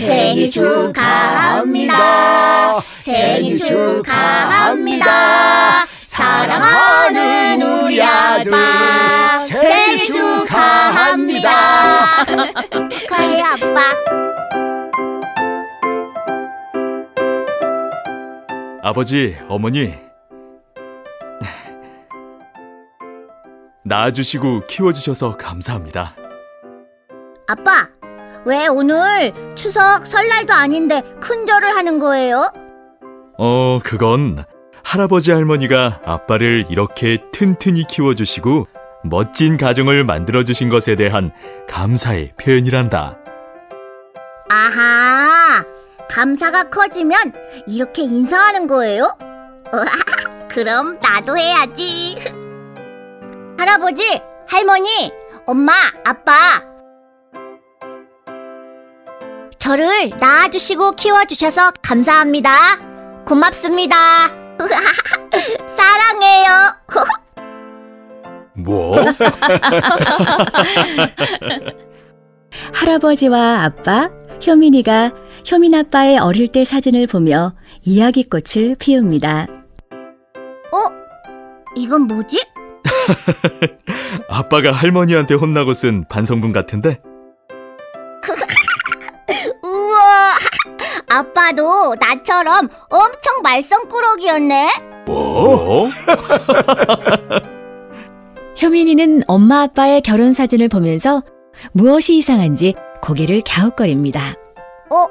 생일 축하합니다. 생일 축하합니다. 사랑하는 우리 아빠 생일 축하합니다. 축하해 아빠. 아버지, 어머니. 낳아주시고 키워주셔서 감사합니다. 아빠, 왜 오늘 추석 설날도 아닌데 큰절을 하는 거예요? 어, 그건 할아버지 할머니가 아빠를 이렇게 튼튼히 키워주시고 멋진 가정을 만들어주신 것에 대한 감사의 표현이란다. 아하, 감사가 커지면 이렇게 인사하는 거예요? 그럼 나도 해야지. 할아버지, 할머니, 엄마, 아빠. 저를 낳아주시고 키워주셔서 감사합니다. 고맙습니다. 사랑해요. 뭐? 할아버지와 아빠, 효민이가 효민 아빠의 어릴 때 사진을 보며 이야기꽃을 피웁니다. 어? 이건 뭐지? 아빠가 할머니한테 혼나고 쓴 반성문 같은데? 아빠도 나처럼 엄청 말썽꾸러기였네. 뭐? 효민이는 엄마 아빠의 결혼 사진을 보면서 무엇이 이상한지 고개를 갸웃거립니다. 어?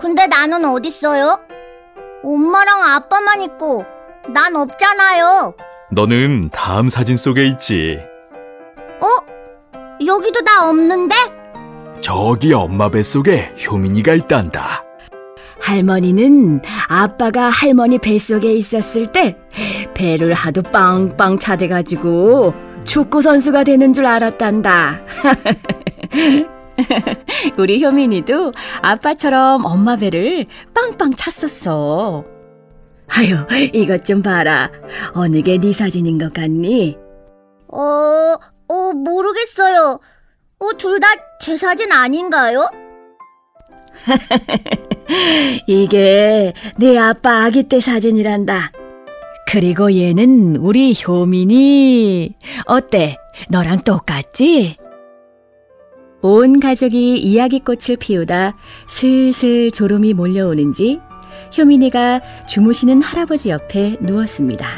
근데 나는 어딨어요? 엄마랑 아빠만 있고 난 없잖아요. 너는 다음 사진 속에 있지. 어? 여기도 나 없는데? 저기 엄마 뱃속에 효민이가 있단다. 할머니는 아빠가 할머니 뱃속에 있었을 때 배를 하도 빵빵 차대가지고 축구 선수가 되는 줄 알았단다. 우리 효민이도 아빠처럼 엄마 배를 빵빵 찼었어. 아유, 이것 좀 봐라. 어느 게 네 사진인 것 같니? 어, 어, 모르겠어요. 어, 둘 다 제 사진 아닌가요? 이게 내 아빠 아기 때 사진이란다. 그리고 얘는 우리 효민이. 어때? 너랑 똑같지? 온 가족이 이야기꽃을 피우다 슬슬 졸음이 몰려오는지 효민이가 주무시는 할아버지 옆에 누웠습니다.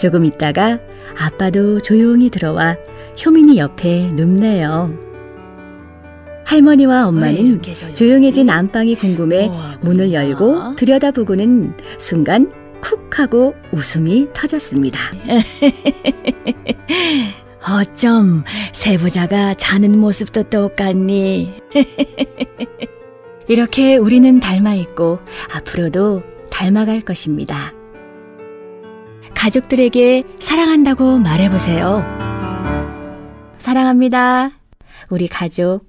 조금 있다가 아빠도 조용히 들어와 효민이 옆에 눕네요. 할머니와 엄마는 조용해진 안방이 궁금해 문을 열고 들여다보고는 순간 쿡 하고 웃음이 터졌습니다. 어쩜 세부자가 자는 모습도 똑같니? 이렇게 우리는 닮아 있고 앞으로도 닮아갈 것입니다. 가족들에게 사랑한다고 말해보세요. 사랑합니다. 우리 가족